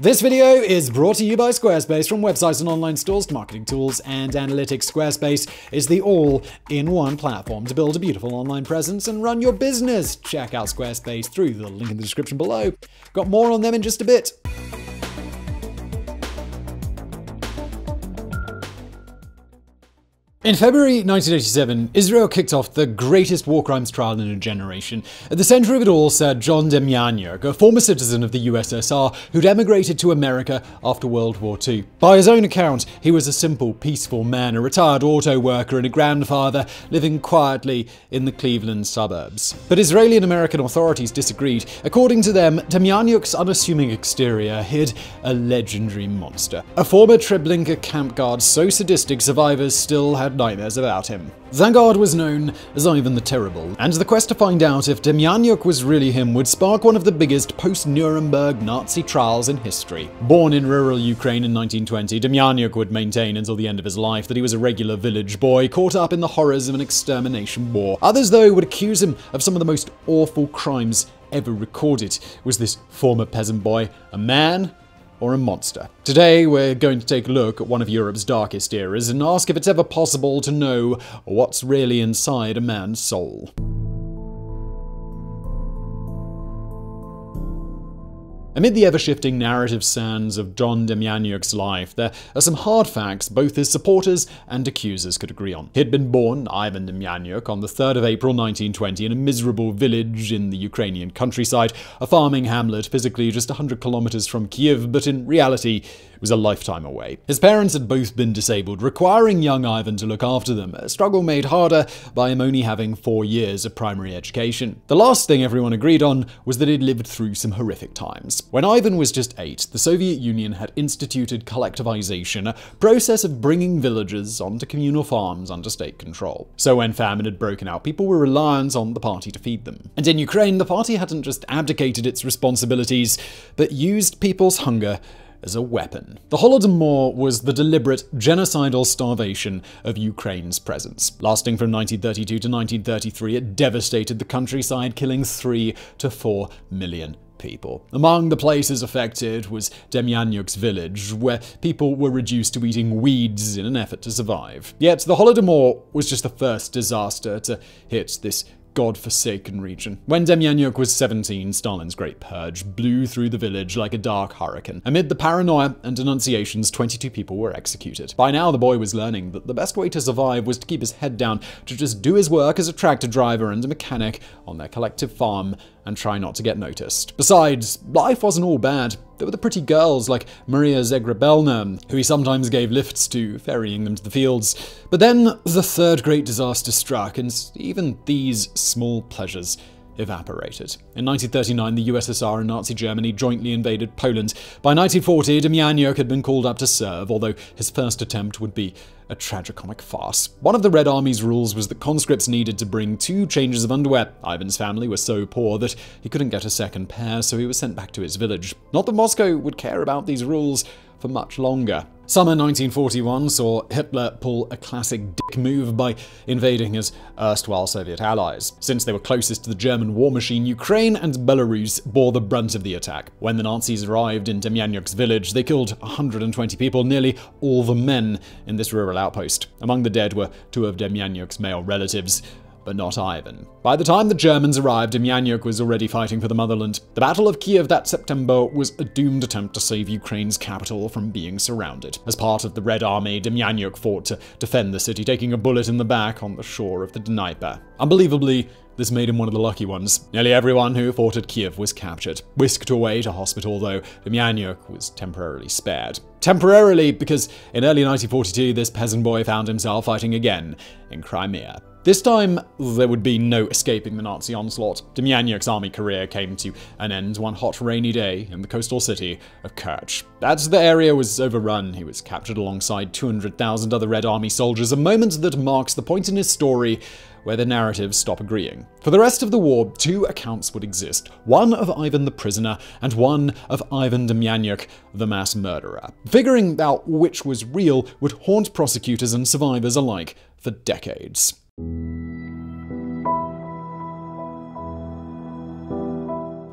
This video is brought to you by Squarespace. From websites and online stores to marketing tools and analytics, Squarespace is the all in one platform to build a beautiful online presence and run your business. Check out Squarespace through the link in the description below. Got more on them in just a bit. In February 1987, Israel kicked off the greatest war crimes trial in a generation. At the center of it all sat John Demjanjuk, a former citizen of the USSR who'd emigrated to America after World War II. By his own account, he was a simple, peaceful man, a retired auto worker and a grandfather living quietly in the Cleveland suburbs. But Israeli and American authorities disagreed. According to them, Demjanjuk's unassuming exterior hid a legendary monster. A former Treblinka camp guard so sadistic survivors still had nightmares about him. Zangard was known as Ivan the Terrible, and the quest to find out if Demjanjuk was really him would spark one of the biggest post-Nuremberg Nazi trials in history. Born in rural Ukraine in 1920, Demjanjuk would maintain until the end of his life that he was a regular village boy caught up in the horrors of an extermination war. Others, though, would accuse him of some of the most awful crimes ever recorded. Was this former peasant boy a man or a monster. Today, we're going to take a look at one of Europe's darkest eras and ask if it's ever possible to know what's really inside a man's soul. Amid the ever shifting narrative sands of John Demjanjuk's life, there are some hard facts both his supporters and accusers could agree on. He'd been born, Ivan Demjanjuk, on the 3rd of April 1920 in a miserable village in the Ukrainian countryside, a farming hamlet physically just 100 kilometers from Kiev, but in reality, was a lifetime away. His parents had both been disabled, requiring young Ivan to look after them, a struggle made harder by him only having four years of primary education. The last thing everyone agreed on was that he'd lived through some horrific times. When Ivan was just eight, the Soviet Union had instituted collectivization, a process of bringing villagers onto communal farms under state control. So when famine had broken out, people were reliant on the party to feed them. And in Ukraine, the party hadn't just abdicated its responsibilities, but used people's hunger as a weapon. The Holodomor was the deliberate genocidal starvation of Ukraine's presence. Lasting from 1932 to 1933, it devastated the countryside, killing 3 to 4 million people. Among the places affected was Demjanjuk's village, where people were reduced to eating weeds in an effort to survive. Yet the Holodomor was just the first disaster to hit this god-forsaken region. When Demjanjuk was 17, Stalin's Great Purge blew through the village like a dark hurricane. Amid the paranoia and denunciations, 22 people were executed. By now, the boy was learning that the best way to survive was to keep his head down, to just do his work as a tractor driver and a mechanic on their collective farm and try not to get noticed. Besides, life wasn't all bad. There were the pretty girls like Maria Zagrabelna, who he sometimes gave lifts to, ferrying them to the fields. But then the third great disaster struck, and even these small pleasures evaporated. In 1939, the USSR and Nazi Germany jointly invaded Poland. By 1940, Demjanjuk had been called up to serve, although his first attempt would be a tragicomic farce. One of the Red Army's rules was that conscripts needed to bring two changes of underwear. Ivan's family was so poor that he couldn't get a second pair, so he was sent back to his village. Not that Moscow would care about these rules for much longer. Summer 1941 saw Hitler pull a classic dick move by invading his erstwhile Soviet allies. Since they were closest to the German war machine, Ukraine and Belarus bore the brunt of the attack. When the Nazis arrived in Demjanjuk's village, they killed 120 people, nearly all the men in this rural outpost. Among the dead were two of Demjanjuk's male relatives but not Ivan. By the time the Germans arrived, Demjanjuk was already fighting for the motherland. The Battle of Kiev that September was a doomed attempt to save Ukraine's capital from being surrounded. As part of the Red Army, Demjanjuk fought to defend the city, taking a bullet in the back on the shore of the Dnieper. Unbelievably, this made him one of the lucky ones. Nearly everyone who fought at Kiev was captured. Whisked away to hospital, though, Demjanjuk was temporarily spared. Temporarily, because in early 1942, this peasant boy found himself fighting again in Crimea. This time, there would be no escaping the Nazi onslaught. Demjanjuk's army career came to an end one hot rainy day in the coastal city of Kerch. As the area was overrun, he was captured alongside 200,000 other Red Army soldiers, a moment that marks the point in his story where the narratives stop agreeing. For the rest of the war, two accounts would exist one of Ivan the prisoner, and one of Ivan Demjanjuk, the mass murderer. Figuring out which was real would haunt prosecutors and survivors alike for decades.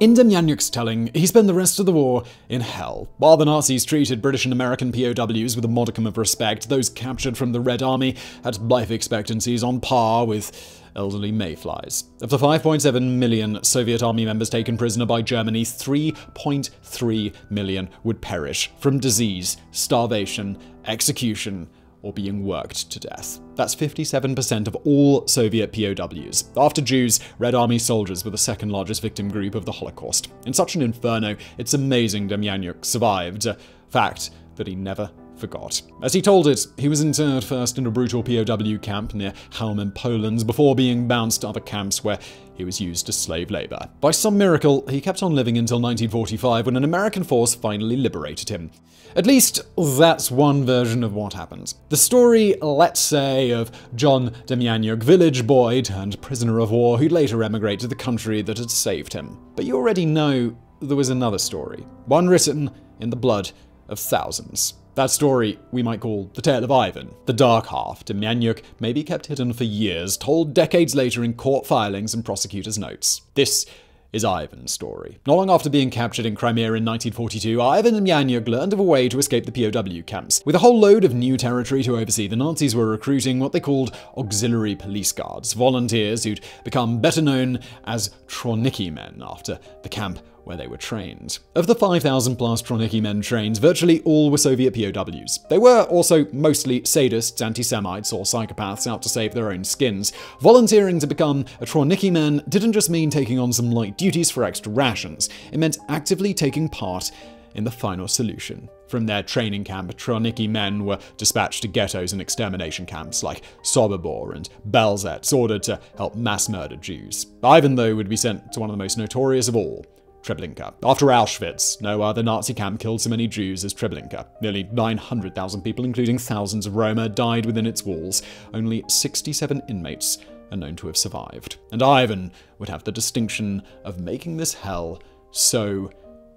In Demjanjuk's telling, he spent the rest of the war in hell. While the Nazis treated British and American POWs with a modicum of respect, those captured from the Red Army had life expectancies on par with elderly mayflies. Of the 5.7 million Soviet army members taken prisoner by Germany, 3.3 million would perish from disease, starvation, execution, or being worked to death. That's 57% of all Soviet POWs. After Jews, Red Army soldiers were the second largest victim group of the Holocaust. In such an inferno, it's amazing Demjanjuk survived, fact that he never forgot. As he told it, he was interred first in a brutal POW camp near Chelm in Poland before being bounced to other camps where he was used as slave labor. By some miracle, he kept on living until 1945 when an American force finally liberated him. At least, that's one version of what happened. The story, let's say, of John Demjanjuk, village boy turned prisoner of war who'd later emigrate to the country that had saved him. But you already know there was another story, one written in the blood of thousands. That story we might call the tale of Ivan, the dark half Demjanjuk may be kept hidden for years, told decades later in court filings and prosecutors' notes. This is Ivan's story. Not long after being captured in Crimea in 1942, Ivan and Demjanjuk learned of a way to escape the POW camps. With a whole load of new territory to oversee, the Nazis were recruiting what they called auxiliary police guards, volunteers who'd become better known as Trawniki men after the camp where they were trained. Of the 5,000 plus Trawniki men trained, virtually all were Soviet POWs. They were also mostly sadists, anti Semites, or psychopaths out to save their own skins. Volunteering to become a Trawniki man didn't just mean taking on some light duties for extra rations, it meant actively taking part in the final solution. From their training camp, Trawniki men were dispatched to ghettos and extermination camps like Sobibor and Belzec, ordered to help mass murder Jews. Ivan, though, would be sent to one of the most notorious of all, Treblinka. After Auschwitz, no other Nazi camp killed so many Jews as Treblinka. Nearly 900,000 people, including thousands of Roma, died within its walls. Only 67 inmates are known to have survived. And Ivan would have the distinction of making this hell so,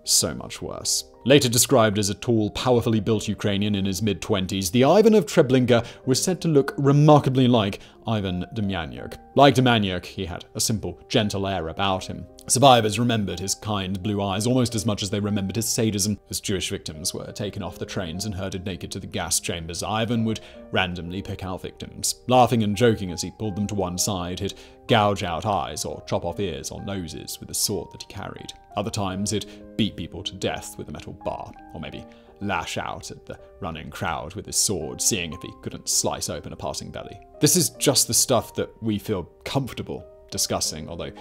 so much worse. Later described as a tall, powerfully built Ukrainian in his mid 20s, the Ivan of Treblinka was said to look remarkably like Ivan Demjanjuk. Like Demjanjuk, he had a simple, gentle air about him. Survivors remembered his kind blue eyes almost as much as they remembered his sadism. As Jewish victims were taken off the trains and herded naked to the gas chambers, Ivan would randomly pick out victims. Laughing and joking as he pulled them to one side, he'd gouge out eyes or chop off ears or noses with the sword that he carried. Other times, he'd beat people to death with a metal bar, or maybe lash out at the running crowd with his sword, seeing if he couldn't slice open a passing belly. This is just the stuff that we feel comfortable discussing, although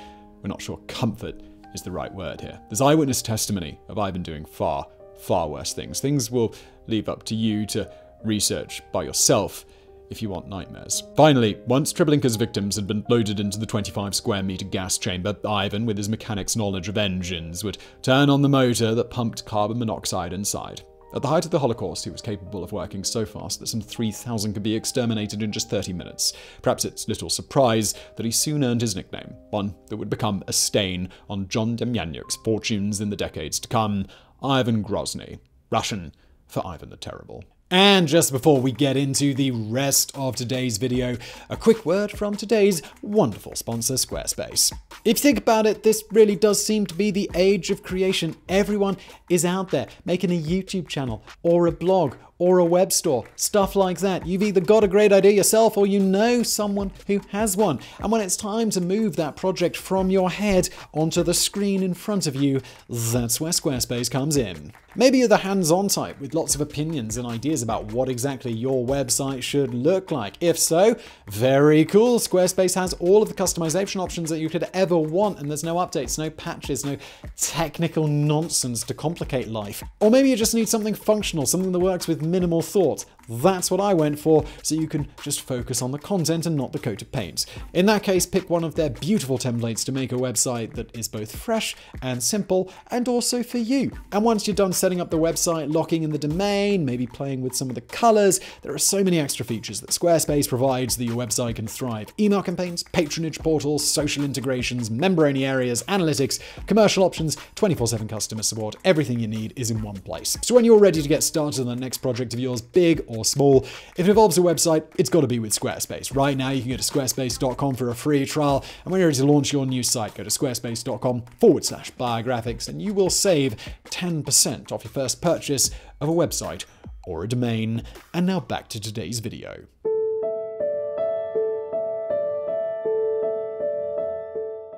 we're not sure comfort is the right word here. There's eyewitness testimony of Ivan doing far, far worse things. Things will leave up to you to research by yourself if you want nightmares. Finally, once Treblinka's victims had been loaded into the 25 square meter gas chamber, Ivan, with his mechanic's knowledge of engines, would turn on the motor that pumped carbon monoxide inside. At the height of the Holocaust, he was capable of working so fast that some 3,000 could be exterminated in just 30 minutes. Perhaps it's little surprise that he soon earned his nickname, one that would become a stain on John Demjanjuk's fortunes in the decades to come Ivan Grozny, Russian for Ivan the Terrible. And just before we get into the rest of today's video, a quick word from today's wonderful sponsor, Squarespace. If you think about it, this really does seem to be the age of creation. Everyone is out there making a YouTube channel or a blog or a web store, stuff like that. You've either got a great idea yourself or you know someone who has one. And when it's time to move that project from your head onto the screen in front of you, that's where Squarespace comes in. Maybe you're the hands on type with lots of opinions and ideas about what exactly your website should look like. If so, very cool. Squarespace has all of the customization options that you could ever want, and there's no updates, no patches, no technical nonsense to complicate life. Or maybe you just need something functional, something that works with minimal thought. That's what I went for, so you can just focus on the content and not the coat of paint. In that case, pick one of their beautiful templates to make a website that is both fresh and simple, and also for you. And once you're done setting up the website, locking in the domain, maybe playing with some of the colors, there are so many extra features that Squarespace provides that your website can thrive. Email campaigns, patronage portals, social integrations, member-only areas, analytics, commercial options, 24-7 customer support, everything you need is in one place. So when you're ready to get started on the next project of yours, big or or small. If it involves a website, it's got to be with Squarespace. Right now, you can go to squarespace.com for a free trial, and when you're ready to launch your new site, go to squarespace.com forward slash biographics, and you will save 10% off your first purchase of a website or a domain. And now back to today's video.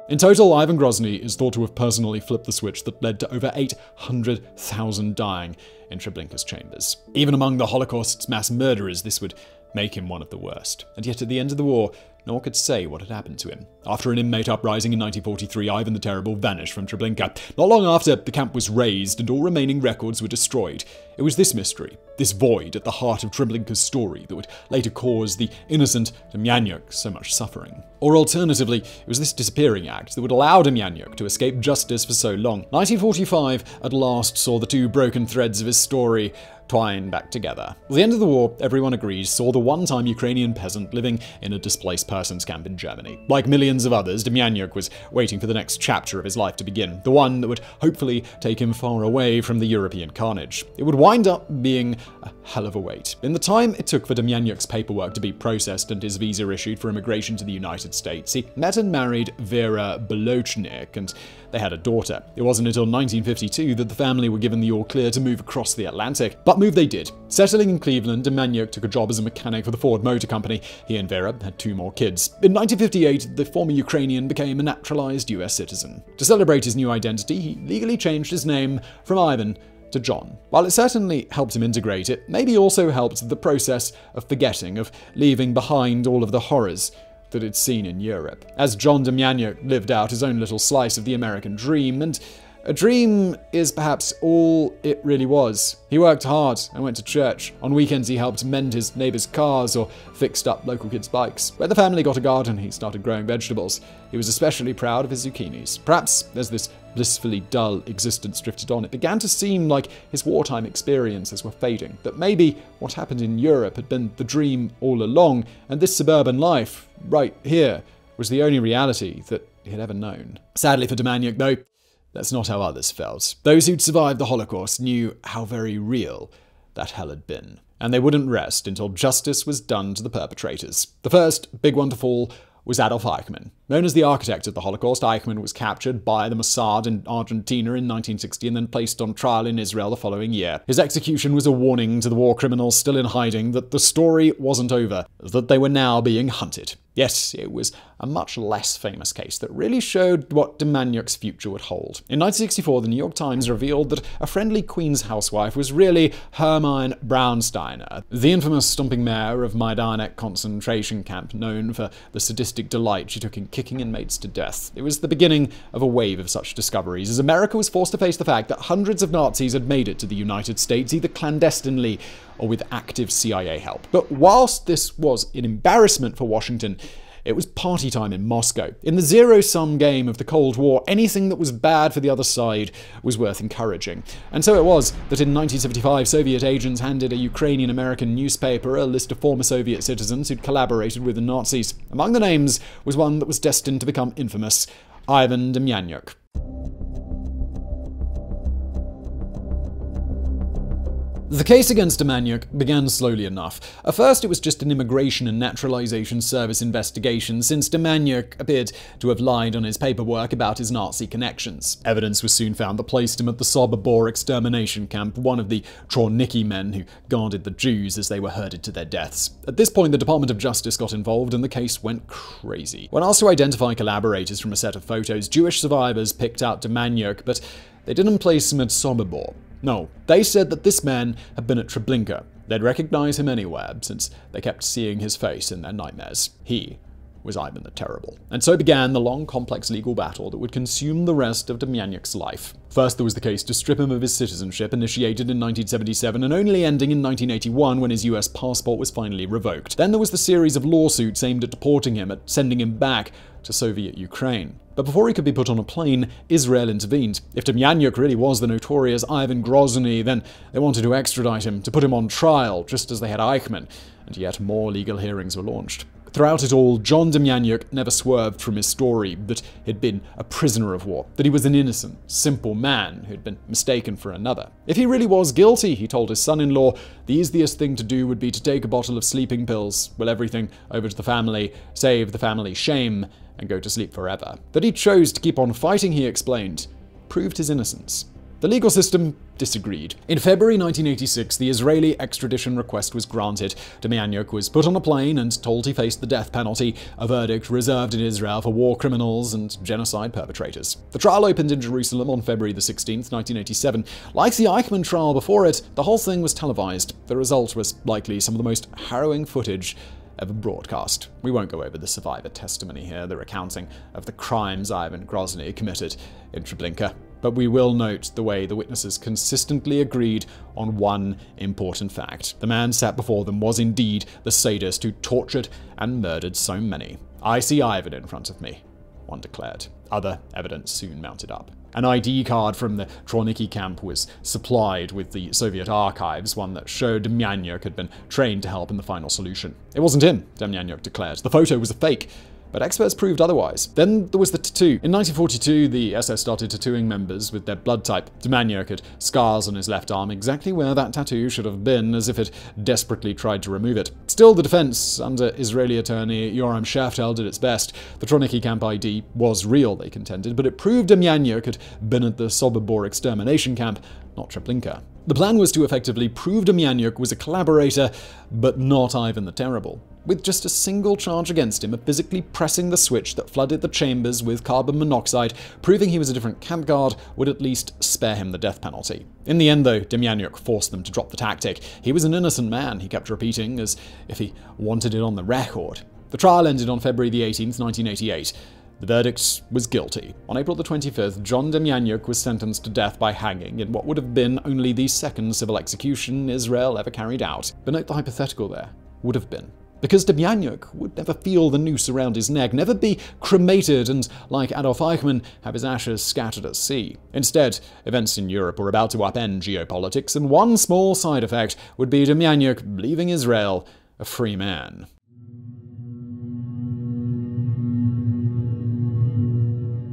In total, Ivan Grozny is thought to have personally flipped the switch that led to over 800,000 dying in Treblinka's chambers. Even among the Holocaust's mass murderers, this would make him one of the worst. And yet, at the end of the war, no one could say what had happened to him. After an inmate uprising in 1943, Ivan the Terrible vanished from Treblinka. Not long after, the camp was razed and all remaining records were destroyed. It was this mystery, this void at the heart of Treblinka's story that would later cause the innocent Demjanjuk so much suffering. Or alternatively, it was this disappearing act that would allow Demjanjuk to escape justice for so long. 1945 at last saw the two broken threads of his story twine back together. The end of the war, everyone agrees, saw the one-time Ukrainian peasant living in a displaced persons camp in Germany. Like millions of others, Demjanjuk was waiting for the next chapter of his life to begin, the one that would hopefully take him far away from the European carnage. It would wind up being a hell of a wait. In the time it took for Demjanjuk's paperwork to be processed and his visa issued for immigration to the United States, he met and married Vera Bolochnik, and they had a daughter. It wasn't until 1952 that the family were given the all clear to move across the Atlantic, but move they did. Settling in Cleveland, Demjanjuk took a job as a mechanic for the Ford Motor Company. He and Vera had two more kids. In 1958, the former Ukrainian became a naturalized US citizen. To celebrate his new identity, he legally changed his name from Ivan to John. While it certainly helped him integrate, it maybe also helped the process of forgetting, of leaving behind all of the horrors that he'd seen in Europe. As John Demjanjuk lived out his own little slice of the American dream, and a dream is perhaps all it really was. He worked hard and went to church. On weekends, he helped mend his neighbors' cars or fixed up local kids' bikes. Where the family got a garden, he started growing vegetables. He was especially proud of his zucchinis. Perhaps as this blissfully dull existence drifted on, it began to seem like his wartime experiences were fading. That maybe what happened in Europe had been the dream all along, and this suburban life, right here, was the only reality that he had ever known. Sadly for Demjanjuk, though, that's not how others felt. Those who'd survived the Holocaust knew how very real that hell had been. And they wouldn't rest until justice was done to the perpetrators. The first big one to fall was Adolf Eichmann. Known as the architect of the Holocaust, Eichmann was captured by the Mossad in Argentina in 1960 and then placed on trial in Israel the following year. His execution was a warning to the war criminals still in hiding that the story wasn't over, that they were now being hunted. Yes, it was a much less famous case that really showed what Demjanjuk's future would hold. In 1964, the New York Times revealed that a friendly Queens housewife was really Hermine Braunsteiner, the infamous stomping mare of Majdanek concentration camp, known for the sadistic delight she took in kicking inmates to death. It was the beginning of a wave of such discoveries, as America was forced to face the fact that hundreds of Nazis had made it to the United States, either clandestinely or with active CIA help. But whilst this was an embarrassment for Washington, it was party time in Moscow. In the zero sum game of the Cold War, anything that was bad for the other side was worth encouraging. And so it was that in 1975, Soviet agents handed a Ukrainian American newspaper a list of former Soviet citizens who'd collaborated with the Nazis. Among the names was one that was destined to become infamous Ivan Demjanjuk. The case against Demjanjuk began slowly enough. At first, it was just an Immigration and Naturalization Service investigation, since Demjanjuk appeared to have lied on his paperwork about his Nazi connections. Evidence was soon found that placed him at the Sobibor extermination camp, one of the Trawniki men who guarded the Jews as they were herded to their deaths. At this point, the Department of Justice got involved and the case went crazy. When asked to identify collaborators from a set of photos, Jewish survivors picked out Demjanjuk, but they didn't place him at Sobibor. No, they said that this man had been at Treblinka. They'd recognize him anywhere, since they kept seeing his face in their nightmares. He was Ivan the Terrible. And so began the long, complex legal battle that would consume the rest of Demjanjuk's life. First, there was the case to strip him of his citizenship, initiated in 1977 and only ending in 1981 when his US passport was finally revoked. Then there was the series of lawsuits aimed at deporting him, at sending him back to Soviet Ukraine. But before he could be put on a plane, Israel intervened. If Demjanjuk really was the notorious Ivan Grozny, then they wanted to extradite him, to put him on trial, just as they had Eichmann, and yet more legal hearings were launched. Throughout it all, John Demjanjuk never swerved from his story that he'd been a prisoner of war, that he was an innocent, simple man who'd been mistaken for another. If he really was guilty, he told his son in law, the easiest thing to do would be to take a bottle of sleeping pills, will everything over to the family, save the family shame, and go to sleep forever. That he chose to keep on fighting, he explained, proved his innocence. The legal system disagreed. In February 1986, the Israeli extradition request was granted. Demjanjuk was put on a plane and told he faced the death penalty, a verdict reserved in Israel for war criminals and genocide perpetrators. The trial opened in Jerusalem on February 16, 1987. Like the Eichmann trial before it, the whole thing was televised. The result was likely some of the most harrowing footage ever broadcast. We won't go over the survivor testimony here, the recounting of the crimes Ivan Grozny committed in Treblinka. But we will note the way the witnesses consistently agreed on one important fact. The man sat before them was indeed the sadist who tortured and murdered so many. I see Ivan in front of me, one declared. Other evidence soon mounted up. An ID card from the Trawniki camp was supplied with the Soviet archives, one that showed Demjanjuk had been trained to help in the final solution. It wasn't him, Demjanjuk declared. The photo was a fake but experts proved otherwise. Then there was the tattoo. In 1942, the SS started tattooing members with their blood type. Demjanjuk had scars on his left arm, exactly where that tattoo should have been, as if it desperately tried to remove it. Still, the defense, under Israeli attorney Yoram Sheftel, did its best. The Trawniki camp ID was real, they contended, but it proved Demjanjuk had been at the Sobibor extermination camp, not Treblinka. The plan was to effectively prove Demjanjuk was a collaborator, but not Ivan the Terrible with just a single charge against him of physically pressing the switch that flooded the chambers with carbon monoxide, proving he was a different camp guard would at least spare him the death penalty. In the end, though, Demjanjuk forced them to drop the tactic. He was an innocent man, he kept repeating, as if he wanted it on the record. The trial ended on February the 18th, 1988. The verdict was guilty. On April the 25th, John Demjanjuk was sentenced to death by hanging in what would have been only the second civil execution Israel ever carried out. But note the hypothetical there. Would have been. Because Demjanjuk would never feel the noose around his neck, never be cremated and, like Adolf Eichmann, have his ashes scattered at sea. Instead, events in Europe were about to upend geopolitics, and one small side effect would be Demjanjuk leaving Israel a free man.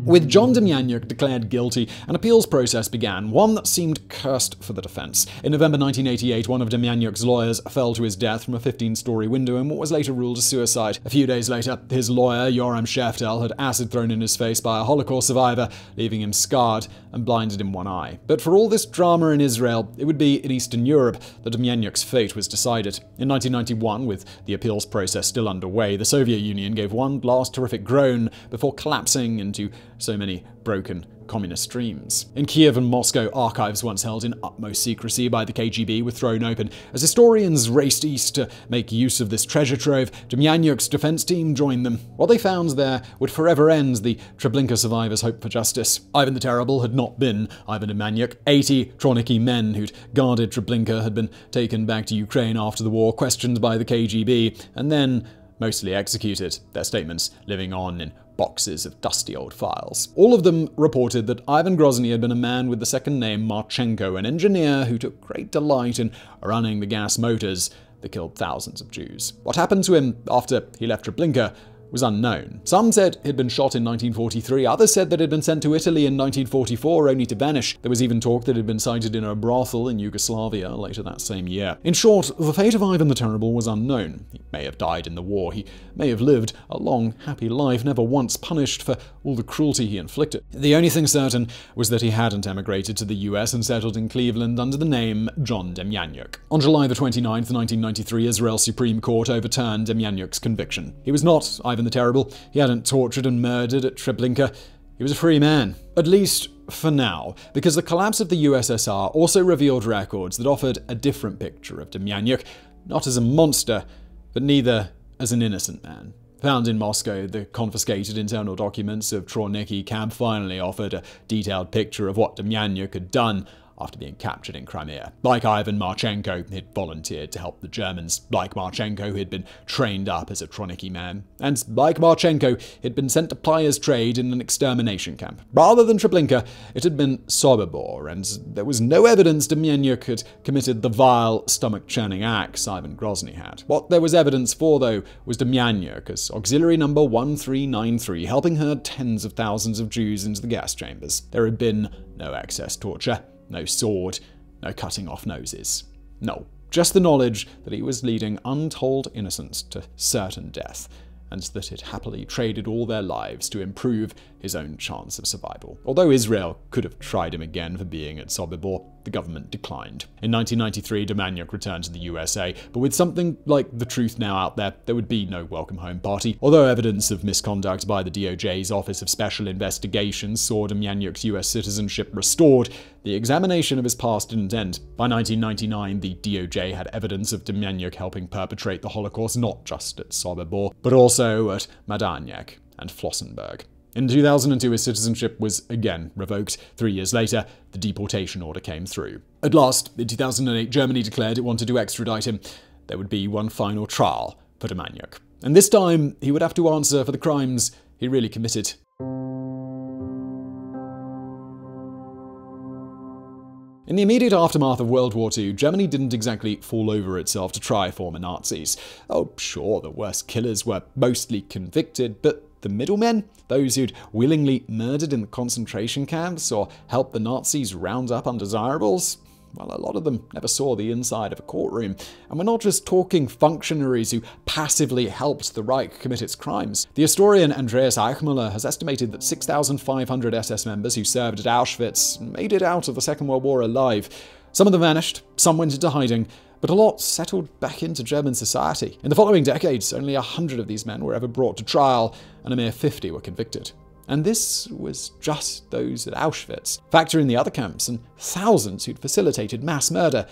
With John Demjanjuk declared guilty, an appeals process began, one that seemed cursed for the defense. In November 1988, one of Demjanjuk's lawyers fell to his death from a 15-story window in what was later ruled a suicide. A few days later, his lawyer, Yoram Sheftel, had acid thrown in his face by a Holocaust survivor, leaving him scarred and blinded in one eye. But for all this drama in Israel, it would be in Eastern Europe that Demjanjuk's fate was decided. In 1991, with the appeals process still underway, the Soviet Union gave one last terrific groan before collapsing into so many broken communist dreams. In Kiev and Moscow, archives once held in utmost secrecy by the KGB were thrown open. As historians raced east to make use of this treasure trove, Demjanjuk's defense team joined them. What they found there would forever end the Treblinka survivors' hope for justice. Ivan the Terrible had not been Ivan Demjanjuk. 80 Trawniki men who'd guarded Treblinka had been taken back to Ukraine after the war, questioned by the KGB, and then mostly executed, their statements living on in boxes of dusty old files. All of them reported that Ivan Grozny had been a man with the second name Marchenko, an engineer who took great delight in running the gas motors that killed thousands of Jews. What happened to him after he left Treblinka was unknown. Some said it had been shot in 1943, others said that he'd been sent to Italy in 1944 only to vanish. There was even talk that he'd been sighted in a brothel in Yugoslavia later that same year. In short, the fate of Ivan the Terrible was unknown. He may have died in the war, he may have lived a long, happy life, never once punished for all the cruelty he inflicted. The only thing certain was that he hadn't emigrated to the US and settled in Cleveland under the name John Demjanjuk. On July the 29th, 1993, Israel's Supreme Court overturned Demjanjuk's conviction. He was not Ivan the Terrible. He hadn't tortured and murdered at Treblinka. He was a free man. At least for now, because the collapse of the USSR also revealed records that offered a different picture of Demjanjuk, not as a monster, but neither as an innocent man. Found in Moscow, the confiscated internal documents of Trawniki camp finally offered a detailed picture of what Demjanjuk had done after being captured in Crimea. Like Ivan Marchenko, he'd volunteered to help the Germans. Like Marchenko, he'd been trained up as a Trawniki man. And like Marchenko, he'd been sent to ply his trade in an extermination camp. Rather than Treblinka, it had been Sobibor, and there was no evidence Demjanjuk had committed the vile, stomach-churning acts Ivan Grozny had. What there was evidence for, though, was Demjanjuk as auxiliary number 1393, helping herd tens of thousands of Jews into the gas chambers. There had been no excess torture, no sword, no cutting off noses. No, just the knowledge that he was leading untold innocents to certain death, and that he'd happily traded all their lives to improve his own chance of survival. Although Israel could have tried him again for being at Sobibor, the government declined. In 1993, Demjanjuk returned to the USA, but with something like the truth now out there, there would be no welcome home party. Although evidence of misconduct by the DOJ's Office of Special Investigations saw Demjanjuk's US citizenship restored, the examination of his past didn't end. By 1999, the DOJ had evidence of Demjanjuk helping perpetrate the Holocaust not just at Sobibor, but also at Majdanek and Flossenburg. In 2002, his citizenship was again revoked. Three years later, the deportation order came through. At last, in 2008, Germany declared it wanted to extradite him. There would be one final trial for Demjanjuk. And this time, he would have to answer for the crimes he really committed. In the immediate aftermath of World War II, Germany didn't exactly fall over itself to try former Nazis. Oh, sure, the worst killers were mostly convicted, but the middlemen, those who'd willingly murdered in the concentration camps or helped the Nazis round up undesirables, well, a lot of them never saw the inside of a courtroom. And we're not just talking functionaries who passively helped the Reich commit its crimes. The historian Andreas Eichmuller has estimated that 6,500 SS members who served at Auschwitz made it out of the Second World War alive. Some of them vanished, some went into hiding, but a lot settled back into German society. In the following decades, only a hundred of these men were ever brought to trial, and a mere 50 were convicted. And this was just those at Auschwitz. Factor in the other camps, and thousands who'd facilitated mass murder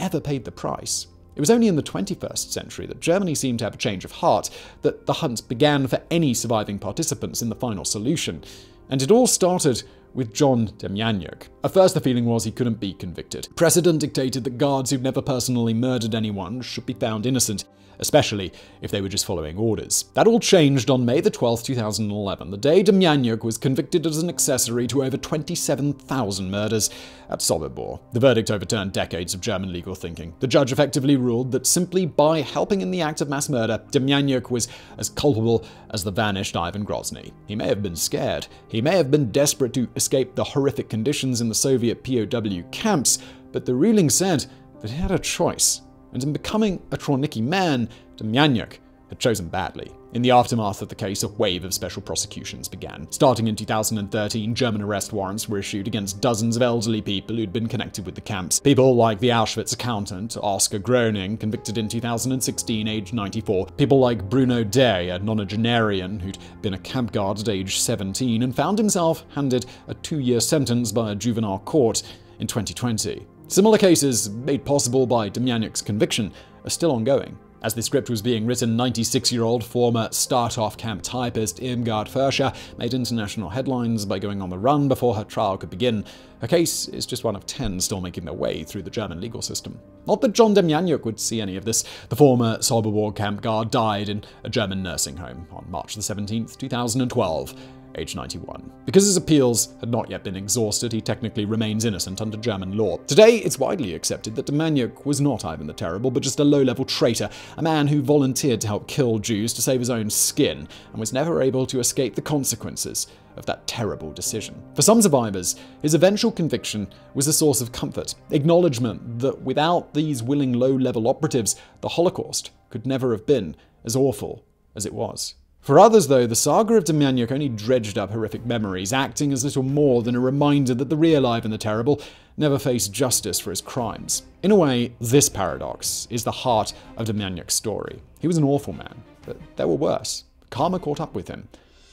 never paid the price. It was only in the 21st century that Germany seemed to have a change of heart, that the hunt began for any surviving participants in the final solution. And it all started with John Demjanjuk. At first, the feeling was he couldn't be convicted. Precedent dictated that guards who'd never personally murdered anyone should be found innocent, especially if they were just following orders. That all changed on May the 12th, 2011, the day Demjanjuk was convicted as an accessory to over 27,000 murders at Sobibor. The verdict overturned decades of German legal thinking. The judge effectively ruled that simply by helping in the act of mass murder, Demjanjuk was as culpable as the vanished Ivan Grozny. He may have been scared. He may have been desperate to escape the horrific conditions in the Soviet POW camps, but the ruling said that he had a choice and in becoming a Trawniki man, Demjanjuk had chosen badly. In the aftermath of the case, a wave of special prosecutions began. Starting in 2013, German arrest warrants were issued against dozens of elderly people who'd been connected with the camps. People like the Auschwitz accountant, Oscar Groening, convicted in 2016, aged 94. People like Bruno Dey, a nonagenarian who'd been a camp guard at age 17 and found himself handed a two-year sentence by a juvenile court in 2020. Similar cases, made possible by Demjanjuk's conviction, are still ongoing. As the script was being written, 96-year-old former Stutthof camp typist Irmgard Furchner made international headlines by going on the run before her trial could begin. Her case is just one of 10 still making their way through the German legal system. Not that John Demjanjuk would see any of this. The former Sobibor camp guard died in a German nursing home on March 17, 2012 age 91. Because his appeals had not yet been exhausted, he technically remains innocent under German law. Today, it's widely accepted that Demjanjuk was not Ivan the Terrible, but just a low-level traitor, a man who volunteered to help kill Jews to save his own skin, and was never able to escape the consequences of that terrible decision. For some survivors, his eventual conviction was a source of comfort, acknowledgement that without these willing low-level operatives, the Holocaust could never have been as awful as it was. For others, though, the saga of Demjanjuk only dredged up horrific memories, acting as little more than a reminder that the real Ivan the Terrible never faced justice for his crimes. In a way, this paradox is the heart of Demjanjuk's story. He was an awful man, but there were worse. Karma caught up with him,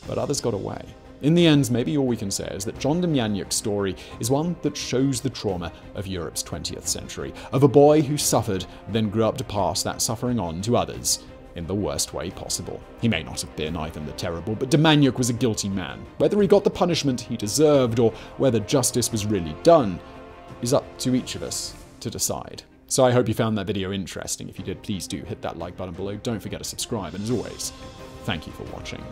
but others got away. In the end, maybe all we can say is that John Demjanjuk's story is one that shows the trauma of Europe's 20th century, of a boy who suffered, then grew up to pass that suffering on to others in the worst way possible. He may not have been Ivan the Terrible, but Demjanjuk was a guilty man. Whether he got the punishment he deserved or whether justice was really done is up to each of us to decide. So I hope you found that video interesting. If you did, please do hit that like button below. Don't forget to subscribe. And as always, thank you for watching.